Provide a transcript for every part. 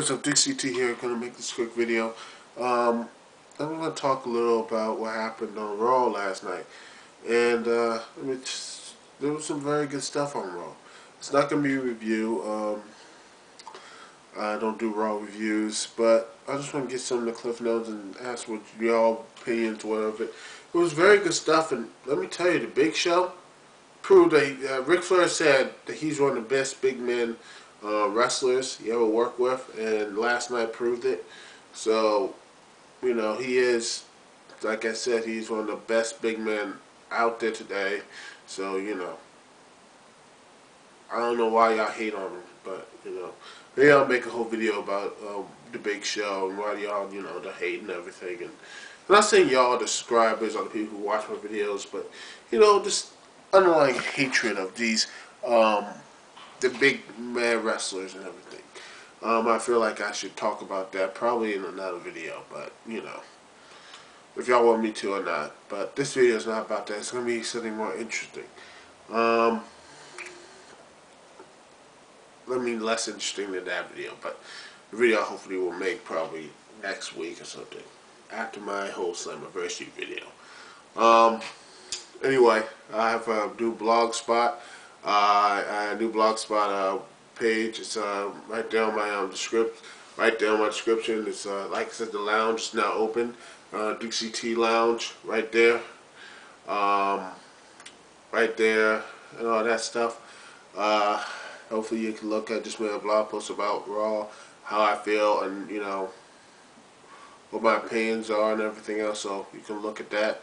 What's up, Duke CT here. Gonna make this quick video. Um, I'm gonna talk a little about what happened on Raw last night, and uh, I mean, there was some very good stuff on Raw. It's not gonna be a review. Um, I don't do Raw reviews, but I just want to get some of the cliff notes and ask what y'all opinions were of it. It was very good stuff, and let me tell you, the Big Show proved that he, uh, Ric Flair said that he's one of the best big men uh, wrestlers you ever work with, and last night proved it. So, you know, he is, like I said, he's one of the best big men out there today. So, you know, I don't know why y'all hate on him, but, you know, maybe I'll make a whole video about um, the big show and why y'all, you know, the hate and everything. And I'm not saying y'all, the subscribers, or the people who watch my videos, but, you know, just underlying hatred of these um, the big man wrestlers and everything. Um, I feel like I should talk about that probably in another video, but you know, if y'all want me to or not. But this video is not about that. It's going to be something more interesting. Um, let me less interesting than that video, but the video hopefully will make probably next week or something after my whole Slammiversary video. Um, anyway, I have a new blog spot. Uh, a new blogspot uh, page. It's uh, right there on my um, description. Right there on my description. It's uh, like I said, the lounge is now open. Uh, Duke CT Lounge, right there. Um, right there, and all that stuff. Uh, hopefully, you can look at just made a blog post about Raw, how I feel, and you know what my opinions are and everything else. So you can look at that.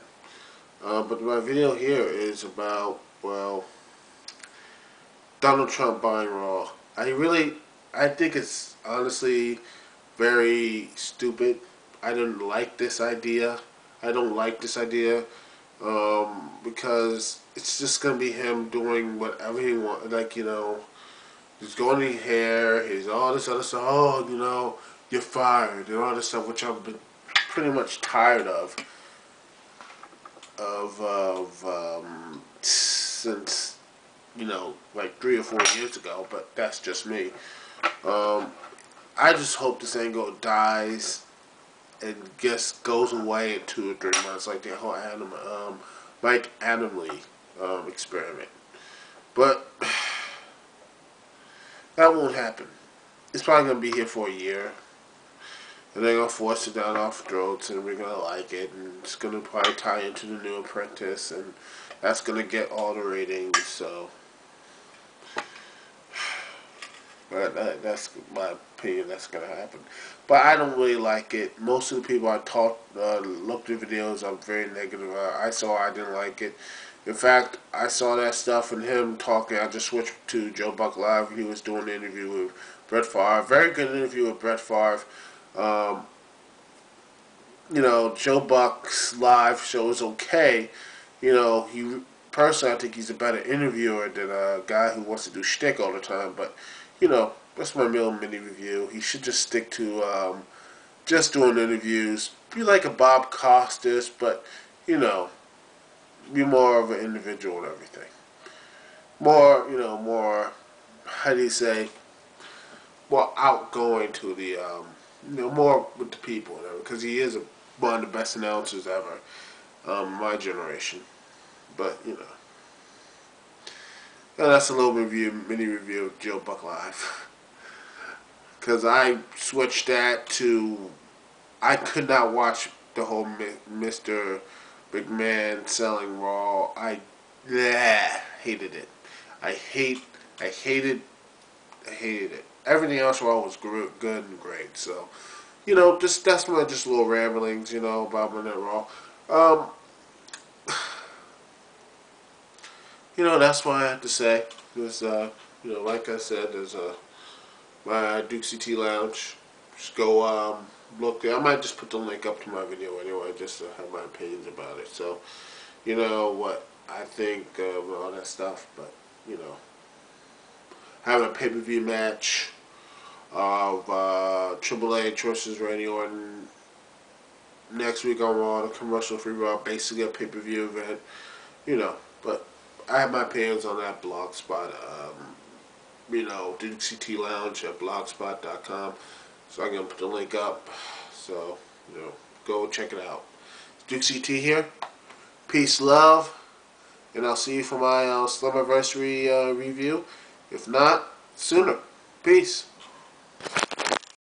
Uh, but my video here is about well. Donald Trump buying Raw. I really, I think it's honestly very stupid. I don't like this idea. I don't like this idea um, because it's just gonna be him doing whatever he wants. Like you know, he's going in hair. He's all this other stuff. Oh, you know, you're fired and all this stuff, which I've been pretty much tired of. Of of um, since you know, like three or four years ago, but that's just me. Um, I just hope this angle dies and just goes away in two or three months, like the whole Adam, um, Mike um, experiment. But that won't happen. It's probably gonna be here for a year, and they're gonna force it down our throats, and we're gonna like it, and it's gonna probably tie into the new Apprentice, and that's gonna get all the ratings. So. But that, that's my opinion. That's gonna happen. But I don't really like it. Most of the people I talked, uh, looked at videos, I'm very negative. Uh, I saw I didn't like it. In fact, I saw that stuff and him talking. I just switched to Joe Buck Live. He was doing an interview with Brett Favre. Very good interview with Brett Favre. Um, you know, Joe Buck's live show is okay. You know, he personally, I think he's a better interviewer than a guy who wants to do shtick all the time. But you know, that's my real mini review. He should just stick to um, just doing interviews. Be like a Bob Costas, but you know, be more of an individual and everything. More, you know, more. How do you say? More outgoing to the, um, you know, more with the people, because he is a, one of the best announcers ever, um, my generation. But you know. And that's a little review, mini review of Joe Buck Live. Because I switched that to, I could not watch the whole Mr. McMahon selling Raw. I yeah, hated it. I hate, I hated, I hated it. Everything else Raw was good and great. So, you know, just that's my just little ramblings, you know, about Monday Raw. Um, you know, that's why I have to say. Because, uh, you know, like I said, there's a, my Duke CT Lounge. Just go um, look. I might just put the link up to my video anyway, just to have my opinions about it. So, you know what I think of all that stuff. But, you know, having a pay-per-view match of uh, Triple H versus Randy Orton next week on Raw, a commercial-free Raw, basically a pay-per-view event. You know, but I have my opinions on that blog spot. Um, you know, Duke CT Lounge at blogspot.com. So I'm gonna put the link up. So you know, go check it out. Duke CT here. Peace, love, and I'll see you for my uh, Slammiversary uh, review. If not, sooner. Peace.